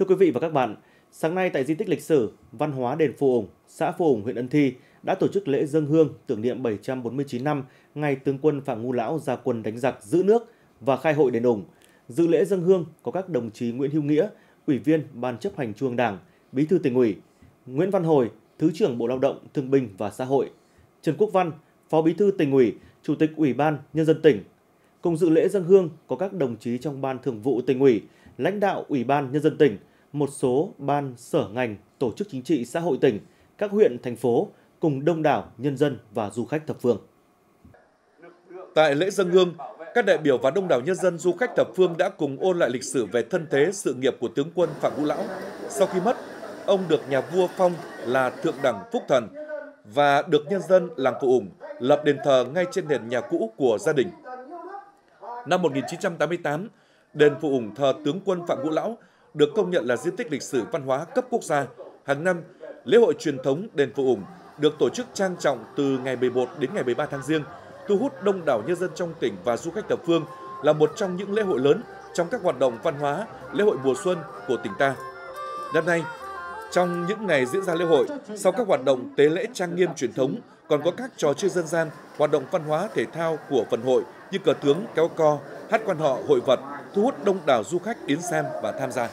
Thưa quý vị và các bạn, sáng nay tại di tích lịch sử văn hóa đền Phù ủng xã Phù ủng huyện Ân Thi đã tổ chức lễ dân hương tưởng niệm 749 năm ngày tướng quân Phạm Ngũ Lão ra quân đánh giặc giữ nước và khai hội đền ủng Dự lễ dân hương có các đồng chí Nguyễn Hữu Nghĩa, Ủy viên Ban chấp hành Trung ương Đảng, Bí thư tỉnh ủy, Nguyễn Văn Hồi, Thứ trưởng Bộ Lao động, Thương binh và Xã hội, Trần Quốc Văn, Phó Bí thư tỉnh ủy, Chủ tịch Ủy ban Nhân dân tỉnh. Cùng dự lễ dân hương có các đồng chí trong Ban Thường vụ tỉnh ủy, lãnh đạo Ủy ban Nhân dân tỉnh, một số ban sở ngành, tổ chức chính trị xã hội tỉnh, các huyện, thành phố cùng đông đảo nhân dân và du khách thập phương. Tại lễ dân hương, các đại biểu và đông đảo nhân dân du khách thập phương đã cùng ôn lại lịch sử về thân thế sự nghiệp của tướng quân Phạm Ngũ Lão. Sau khi mất, ông được nhà vua phong là thượng đẳng phúc thần và được nhân dân làng Cụ Ủng lập đền thờ ngay trên nền nhà cũ của gia đình. Năm 1988, đền Phụ Ủng thờ tướng quân Phạm Ngũ Lão được công nhận là di tích lịch sử văn hóa cấp quốc gia. Hàng năm, lễ hội truyền thống đền Phụ Ủng được tổ chức trang trọng từ ngày 11 đến ngày 13 tháng Giêng, thu hút đông đảo nhân dân trong tỉnh và du khách thập phương là một trong những lễ hội lớn trong các hoạt động văn hóa, lễ hội mùa xuân của tỉnh ta. Năm nay, trong những ngày diễn ra lễ hội, sau các hoạt động tế lễ trang nghiêm truyền thống, còn có các trò chơi dân gian, hoạt động văn hóa thể thao của phần hội như cờ tướng, kéo co, hát quan họ, hội vật, thu hút đông đảo du khách đến xem và tham gia.